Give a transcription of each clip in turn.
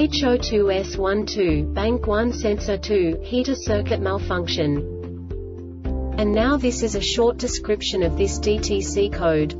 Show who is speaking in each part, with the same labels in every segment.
Speaker 1: HO2S12, Bank 1 Sensor 2, Heater Circuit Malfunction. And now this is a short description of this DTC code.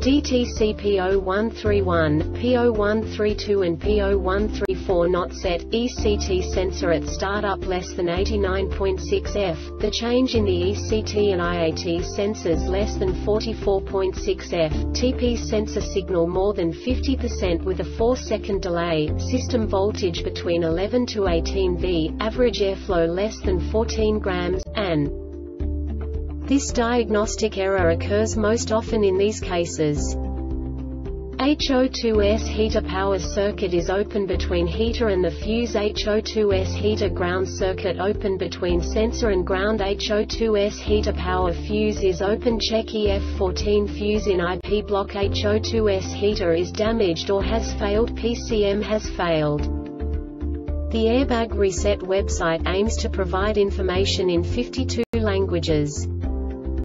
Speaker 1: DTC P0131, P0132 and P0134 not set, ECT sensor at startup less than 89.6 F, the change in the ECT and IAT sensors less than 44.6 F, TP sensor signal more than 50% with a 4 second delay, system voltage between 11 to 18 V, average airflow less than 14 grams, and this diagnostic error occurs most often in these cases. HO2S heater power circuit is open between heater and the fuse. HO2S heater ground circuit open between sensor and ground. HO2S heater power fuse is open. Check EF14 fuse in IP block. HO2S heater is damaged or has failed. PCM has failed. The Airbag Reset website aims to provide information in 52 languages.